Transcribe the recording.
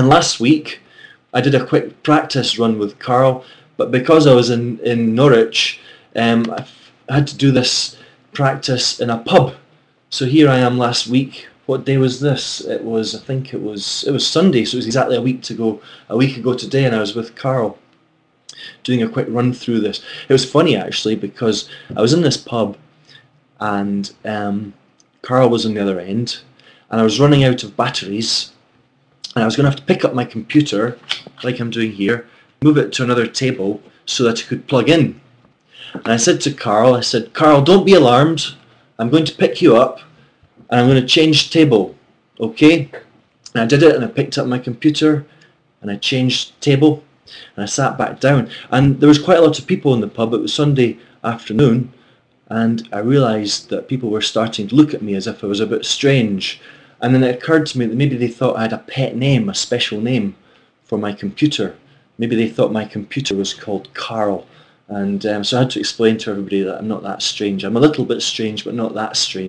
And last week, I did a quick practice run with Carl, but because I was in, in Norwich, um, I had to do this practice in a pub. So here I am last week. What day was this? It was, I think it was, it was Sunday, so it was exactly a week to go, a week ago today, and I was with Carl doing a quick run through this. It was funny actually because I was in this pub and um, Carl was on the other end and I was running out of batteries and I was going to have to pick up my computer like I'm doing here, move it to another table so that it could plug in. And I said to Carl, I said, Carl, don't be alarmed. I'm going to pick you up and I'm going to change table, okay? And I did it and I picked up my computer and I changed table and I sat back down. And there was quite a lot of people in the pub. It was Sunday afternoon and I realised that people were starting to look at me as if I was a bit strange. And then it occurred to me that maybe they thought I had a pet name, a special name for my computer. Maybe they thought my computer was called Carl. And um, so I had to explain to everybody that I'm not that strange. I'm a little bit strange, but not that strange.